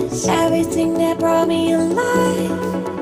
Everything that brought me alive